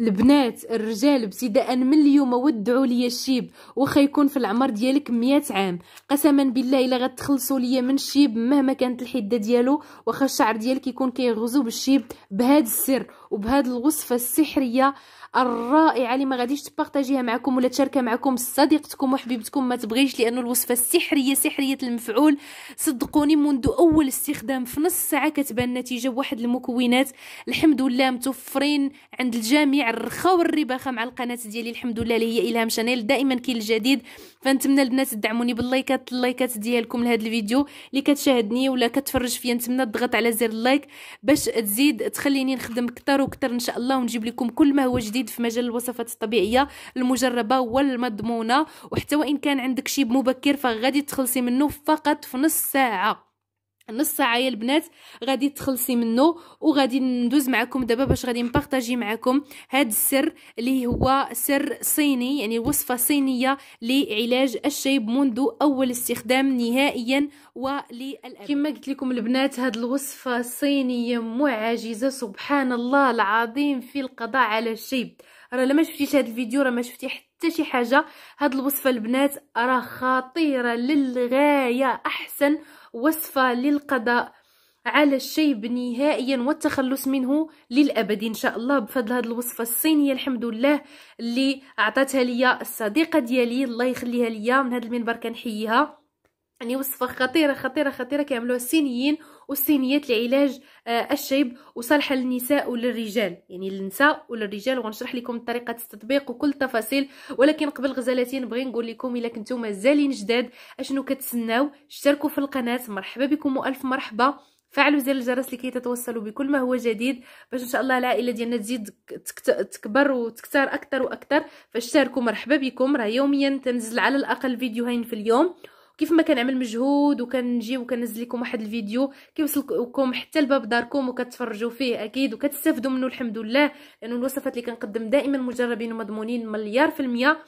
البنات الرجال ابتداء من اليوم ودعوا لي الشيب واخا يكون في العمر ديالك مية عام. قسما بالله إلا غتخلصوا لي من الشيب مهما كانت الحدة ديالو واخا الشعر ديالك يكون كيغزو بالشيب بهذا السر. وبهذه الوصفة السحرية الرائعة اللي ما غاديش تبارطاجيها معكم ولا تشاركها معكم صديقتكم وحبيبتكم. ما تبغيش لأنه الوصفة السحرية سحرية المفعول. صدقوني منذ أول استخدام في نص ساعة كتبان النتيجه بواحد المكونات. الحمد لله متوفرين عند الجميع الرخاء والرباخة مع القناة ديالي. الحمد لله اللي هي إلهام شانيل. دائما كاين الجديد. فنتمنى البنات تدعموني باللايكات اللايكات ديالكم لهذا الفيديو. اللي كتشاهدني ولا كتفرج فيا نتمنى تضغط على زر اللايك باش تزيد تخليني نخدم أكثر وأكثر إن شاء الله. ونجيب لكم كل ما هو جديد في مجال الوصفات الطبيعية المجربة والمضمونة. وحتى وإن كان عندك شيب مبكر فغادي تخلصي منه فقط في نص ساعة. نص ساعة يا البنات. غادي تخلصي منه وغادي ندوز معكم دابا باش غادي نبارطاجي معكم هذا السر اللي هو سر صيني يعني وصفة صينية لعلاج الشيب منذ أول استخدام نهائيا وللأبد. كما قلت لكم البنات هذه الوصفة صينية معجزة سبحان الله العظيم في القضاء على الشيب. راه لما شفتيش هذا الفيديو راه ما شفتي حتى شي حاجة. هاد الوصفة البنات راه خطيرة للغاية أحسن وصفة للقضاء على الشيب نهائيا والتخلص منه للأبد إن شاء الله. بفضل هذه الوصفة الصينية الحمد لله اللي عطاتها ليا الصديقة ديالي. الله يخليها ليا. من هذا المنبر كنحييها. يعني وصفة خطيرة خطيرة خطيرة كيعملوها الصينيين والصينيات لعلاج آه الشيب وصالحه للنساء وللرجال. يعني للنساء وللرجال وغنشرح لكم طريقة التطبيق وكل التفاصيل ولكن قبل غزالتي نبغي نقول لكم إلا كنتو مازالين جداد أشنو كتسناو. اشتركوا في القناة. مرحبا بكم وألف مرحبا. فعلوا زر الجرس لكي تتوصلوا بكل ما هو جديد. باش إن شاء الله العائلة ديالنا تزيد تكبر وتكثر أكثر وأكثر. فاشتركوا مرحبا بكم. راه يوميا تنزل على الأقل فيديوهين في اليوم. كيف ما كنعمل مجهود وكنجي وكنزل لكم واحد الفيديو كيوصلكم حتى لباب داركم وكتفرجوا فيه أكيد وكتستافدوا منه الحمد لله لأنه الوصفات اللي كنقدم دائما مجربين ومضمونين مليار في المية.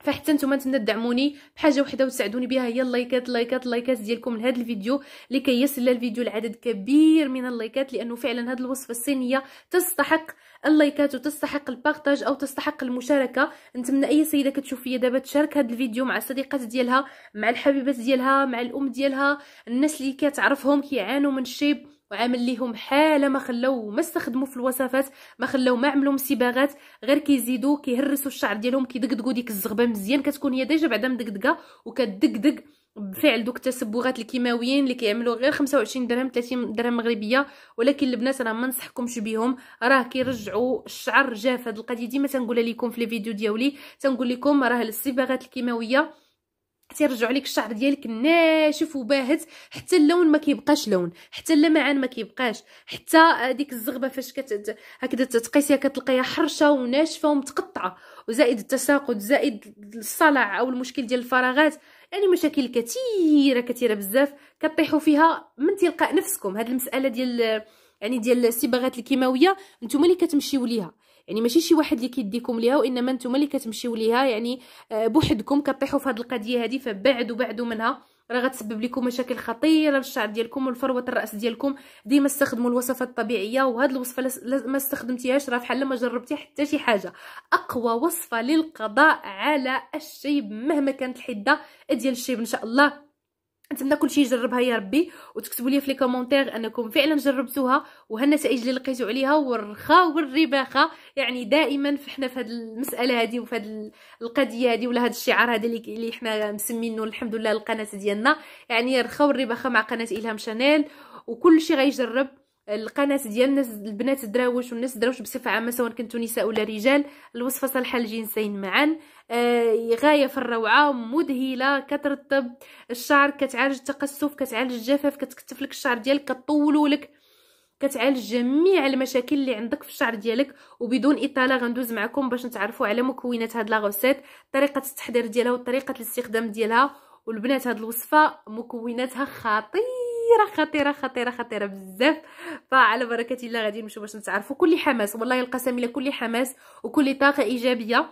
فحتى نتوما نتمنى تدعموني بحاجة وحدة وتساعدوني بها. هي اللايكات اللايكات اللايكات ديالكم لهذا الفيديو لكي يصل الفيديو لعدد كبير من اللايكات لأنه فعلا هذه الوصفة الصينية تستحق اللايكات وتستحق ال partage أو تستحق المشاركة. نتمنى أي سيدة كتشوف فيا دابا تشارك هذا الفيديو مع الصديقات ديالها مع الحبيبات ديالها مع الأم ديالها الناس اللي كتعرفهم كيعانوا من الشيب. وعامل ليهم حالة ما خلاو ما استخدموا في الوصفات ما خلاو ما عملوا من صبغات غير كيزيدوا كيهرسوا الشعر ديالهم كيدقدقوا ديك الزغبة مزيان كتكون هي déjà بعدا مدقدقة وكتدقدق. بفعل دوك الصبغات الكيماويين اللي كيعملوا غير 25 درهم 30 درهم مغربية. ولكن البنات راه ما نصحكمش بهم راه كيرجعوا الشعر جاف هاد القضية. ديما تنقولها لكم في les vidéos ديالي تنقول لكم راه الصبغات الكيماوية تيرجعوا لك الشعر ديالك ناشف وباهت حتى اللون ما كيبقاش لون حتى اللمعان ما كيبقاش حتى ديك الزغبة فاش كت هكذا تقيسيها كتلقايها حرشة وناشفة ومتقطعة. وزائد التساقط زائد الصلع أو المشكل ديال الفراغات. يعني مشاكل كثيره كثيره بزاف كطيحوا فيها من تلقاء نفسكم. هاد المسألة ديال يعني ديال الصبغات الكيماوية نتوما اللي كتمشيو ليها. يعني ماشي شي واحد اللي كيديكم ليها وإنما نتوما اللي كتمشيو ليها يعني آه، بوحدكم كطيحوا في هذه القضية هذه فبعدوا بعدوا منها راه غتسبب لكم مشاكل خطيرة للشعر ديالكم والفروة الرأس ديالكم. ديما استخدموا الوصفات الطبيعية وهاد الوصفة ما استخدمتيهاش راه بحال ما جربتي حتى شي حاجة. أقوى وصفة للقضاء على الشيب مهما كانت الحدة ديال الشيب إن شاء الله. نتمنى كلشي يجربها يا ربي وتكتبوا لي في les commentaires أنكم فعلا جربتوها وهالنتائج اللي لقيتوا عليها والرخاء والرباخة. يعني دائما فحنا في هذه المسألة هذه وفي هذه القضية هذه ولا هذا الشعار هذا اللي حنا مسمينه الحمد لله القناة ديالنا. يعني الرخاء والرباخة مع قناة إلهام شانيل وكلشي غيجرب. القناة ديالنا البنات الدراوش والناس الدراوش بصفة عامة سواء كنتوا نساء ولا رجال الوصفة صالحة للجنسين معا. آه غاية في الروعة مذهلة كترطب الشعر كتعالج التقصف كتعالج الجفاف كتكتف لك الشعر ديالك كطولو لك كتعالج جميع المشاكل اللي عندك في الشعر ديالك. وبدون إطالة غندوز معكم باش نتعرفوا على مكونات هاد لاغوسيت طريقة التحضير ديالها وطريقة الاستخدام ديالها. والبنات هاد الوصفة مكوناتها خطيرة. خطيرة خطيرة خطيرة خطيرة بزاف. فعلى بركة الله غادي نمشيو باش نتعرفوا كل حماس. والله القسم إلا كل حماس وكل طاقة إيجابية.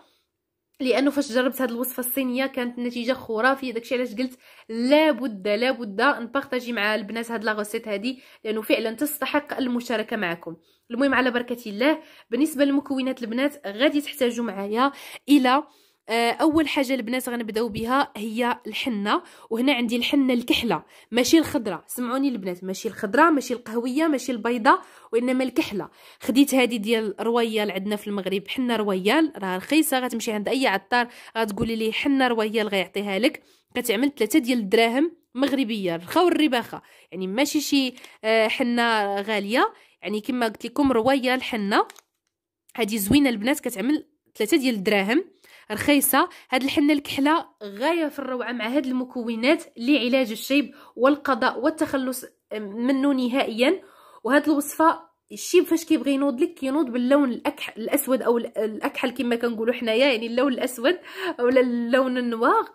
لأنه فاش جربت هذه الوصفة الصينية كانت النتيجه خرافية. داكشي علاش قلت لابد لابد نبارطاجي مع البنات هاد لاغوسيت هادي. لأنه فعلا تستحق المشاركة معكم. المهم على بركة الله بالنسبة للمكونات البنات غادي تحتاجوا معايا إلى أول حاجة البنات غنبدأو بها هي الحنة وهنا عندي الحنة الكحلة ماشي الخضراء سمعوني البنات ماشي الخضراء ماشي القهوية ماشي البيضاء وإنما الكحلة. خديت هذه ديال رويال عندنا في المغرب حنة رويال راه رخيصة غتمشي عند أي عطار غتقولي ليه حنة رويال غيعطيها لك. كتعمل ثلاثة ديال الدراهم مغربية رخا والرباخة. يعني ماشي شي آه، حنة غالية. يعني كما قلت لكم رويال حنة. هذه زوينة البنات كتعمل ثلاثة ديال الدراهم. رخيصة. هاد الحنة الكحلة غاية في الروعة مع هاد المكونات لعلاج الشيب والقضاء والتخلص منه نهائيا. وهاد الوصفة الشيب فاش كيبغي ينوض لك كينوض باللون الأكح الأسود أو الأكحل كما كنقولوا حنايا يعني اللون الأسود أو اللون ال noir.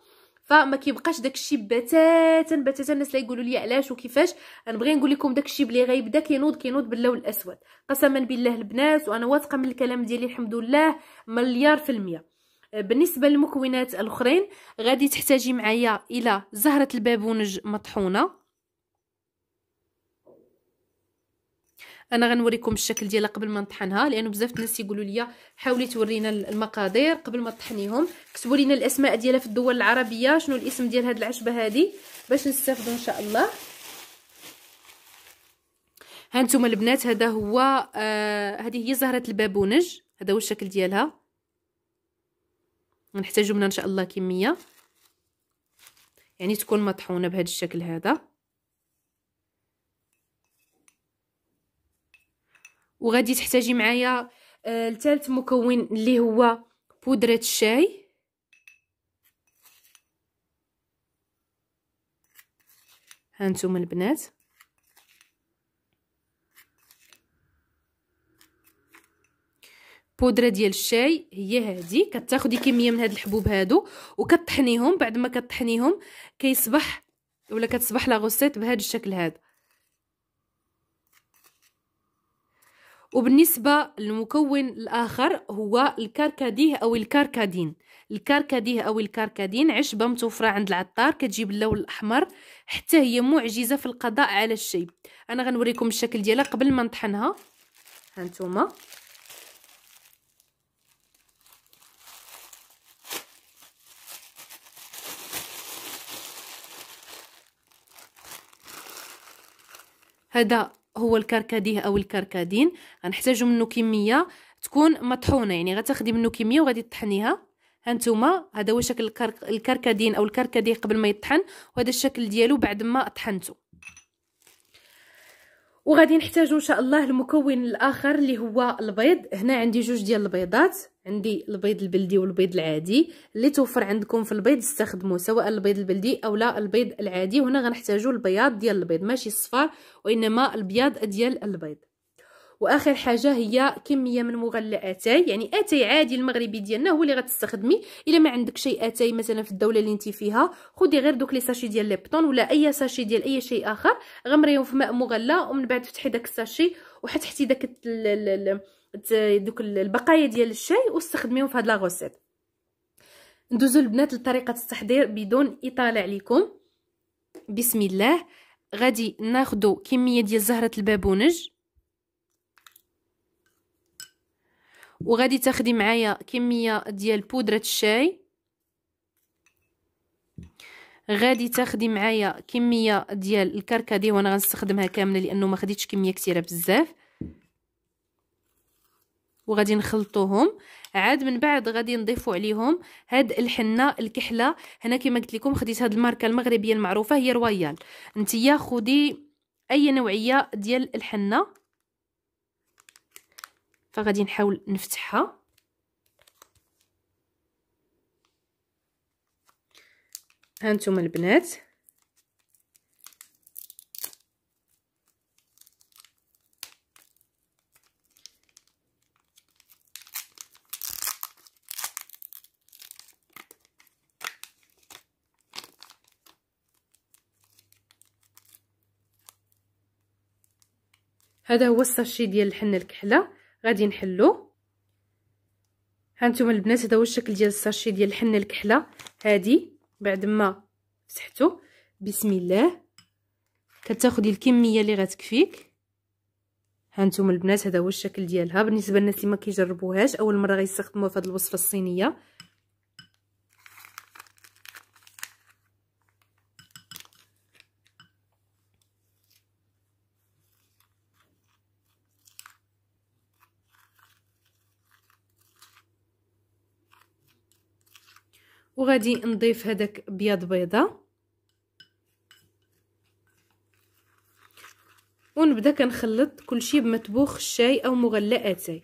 فما كيبقاش داك الشيب بتاتا بتاتا الناس لا يقولوا لي علاش وكيفاش. نبغي نقول لكم داك الشيب اللي غيبدا كينوض كينوض باللون الأسود. قسما بالله البنات وأنا واثقة من الكلام ديالي الحمد لله مليار في المية. بالنسبة للمكونات الأخرين غادي تحتاجي معايا إلى زهرة البابونج مطحونة. أنا غنوريكم الشكل ديالها قبل ما نطحنها لأنه بزاف الناس يقولوا لي حاولي تورينا المقادير قبل ما تطحنيهم. كتبوا لينا الأسماء ديالها في الدول العربية شنو الاسم ديال هاد العشبة هذه باش نستافدوا إن شاء الله. هانتوما البنات هذا هو آه هذه هي زهرة البابونج هذا هو الشكل ديالها. غنحتاجو منها إن شاء الله كمية. يعني تكون مطحونة بهذا الشكل هذا. وغادي تحتاجي معايا آه الثالث مكون اللي هو بودرة الشاي. هانتوما البنات. بودره ديال الشاي هي هذه كتاخدي كمية من هاد الحبوب هادو وكطحنيهم بعد ما كطحنيهم كيصبح ولا كتصبح لا غوسيت بهذا الشكل هذا وبالنسبة للمكون الآخر هو الكركديه أو الكركدين. الكركديه أو الكركدين عشبة متوفرة عند العطار كتجيب اللون الأحمر. حتى هي معجزة في القضاء على الشيب أنا غنوريكم الشكل ديالها قبل ما نطحنها. هانتوما هذا هو الكركديه أو الكركدين. غنحتاجو منه كمية تكون مطحونة يعني غتاخدي منه كمية وغادي تطحنيها. هانتوما هذا هو شكل الكركدين أو الكركديه قبل ما يطحن وهذا الشكل ديالو بعد ما طحنته وغادي نحتاجو إن شاء الله المكون الآخر اللي هو البيض. هنا عندي جوج ديال البيضات. عندي البيض البلدي والبيض العادي اللي توفر عندكم في البيض استخدموه سواء البيض البلدي أو لا البيض العادي. وهنا غنحتاجو البياض ديال البيض ماشي الصفار وإنما البياض ديال البيض. وآخر حاجة هي كمية من مغلى آتاي يعني آتاي عادي المغربي ديالنا هو اللي غتستخدمي. إلا ما عندك شيء آتاي مثلا في الدولة اللي انت فيها خدي غير دوك les sachets ديال ليبطون ولا أي sachet ديال أي شيء آخر غمريهم في ماء مغلى ومن بعد فتحي داك ال sachet وحتحتي داك دوك البقايا ديال الشاي واستخدميهم في هاد la recette. ندوزو البنات لطريقة التحضير بدون إطالة عليكم. بسم الله. غادي ناخدو كمية ديال زهرة البابونج. وغادي تاخدي معايا كمية ديال بودرة الشاي. غادي تاخدي معايا كمية ديال الكركديه وأنا غنستخدمها كاملة لأنه ما خديتش كمية كثيره بزاف. وغادي نخلطوهم. عاد من بعد غادي نضيفوا عليهم هاد الحنة الكحلة. هنا كما قلت لكم خديت هاد الماركة المغربية المعروفة هي رويال. نتيا خدي أي نوعية ديال الحنة. فغادي نحاول نفتحها. هانتوما البنات. هذا هو الساشي ديال الحنة الكحلة. غادي نحلو. هانتوما البنات هذا هو الشكل ديال الساشي ديال الحنة الكحلة. هادي بعد ما فتحتو. بسم الله. كتاخدي الكمية اللي غتكفيك. هانتوما البنات هذا هو الشكل ديالها. بالنسبة للناس اللي ما كيجربوهاش أول مرة غيستخدموها في هذه الوصفة الصينية. وغادي نضيف هذاك بياض بيضة. ونبدأ كنخلط كلشي بمطبوخ الشاي أو مغلى اتاي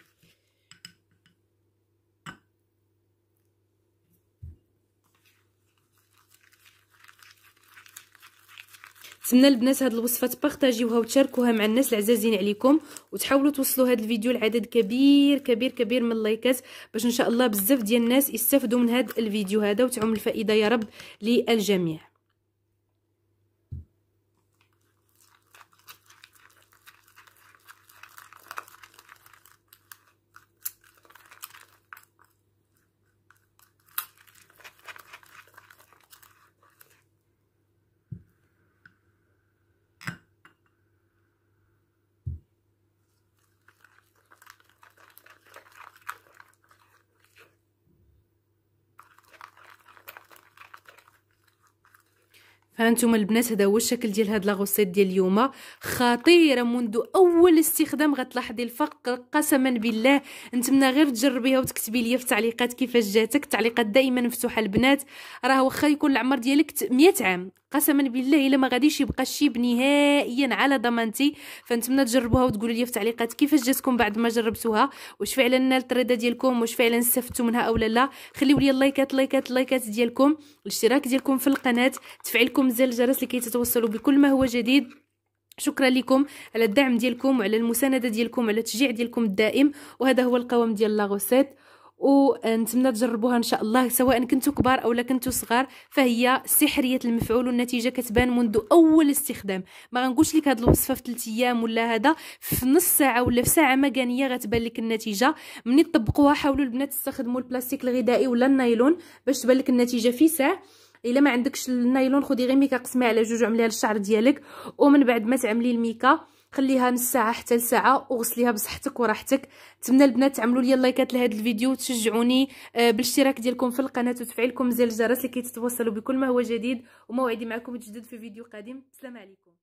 نتمنى البنات هاد الوصفه تبارطاجيوها وتشاركوها مع الناس العزازين عليكم وتحاولوا توصلوا هاد الفيديو لعدد كبير كبير كبير من اللايكات باش إن شاء الله بزاف ديال الناس يستافدوا من هاد الفيديو هذا وتعم الفائدة يا رب للجميع. هانتوما البنات هذا هو الشكل ديال هاد la recette ديال اليوم. خطيرة منذ أول استخدام غتلاحظي الفرق قسما بالله. نتمنى غير تجربيها وتكتبي لي في التعليقات كيفاش جاتك. التعليقات دائما مفتوحة البنات راه واخا يكون العمر ديالك 100 عام. قسما بالله إلا ما غاديش يبقى الشيب نهائيا على ضمانتي. فنتمنى تجربوها وتقولوا لي في التعليقات كيفاش جاتكم بعد ما جربتوها واش فعلا نالت الرضا ديالكم واش فعلا استفدتوا منها أو لا خليو لي اللايكات اللايكات اللايكات ديالكم. الاشتراك ديالكم في القناة تفعيلكم زر الجرس لكي تتوصلوا بكل ما هو جديد. شكرا لكم على الدعم ديالكم وعلى المساندة ديالكم وعلى التشجيع ديالكم الدائم. وهذا هو القوام ديال la recette. ونتمنى تجربوها إن شاء الله سواء كنتو كبار أو كنتو صغار فهي سحرية المفعول والنتيجة كتبان منذ أول استخدام. ما غنقولش لك هاد الوصفة في 3 أيام ولا هذا في نص ساعة ولا في ساعة مكانيه غتبان لك النتيجة. ملي تطبقوها حاولوا البنات تستخدموا البلاستيك الغذائي ولا النايلون باش تبان لك النتيجة في ساعة. إلا ما عندكش النايلون خدي غير ميكا قسميها على جوج وعمليها للشعر ديالك. ومن بعد ما تعملي الميكا. خليها نص ساعة حتى لساعة وغسليها بصحتك وراحتك. نتمنى البنات تعملوا لي لايكات لهذا الفيديو وتشجعوني آه، بالاشتراك ديالكم في القناة وتفعيلكم زر الجرس لكي تتوصلوا بكل ما هو جديد وموعدي معكم جديد في فيديو قادم. السلام عليكم.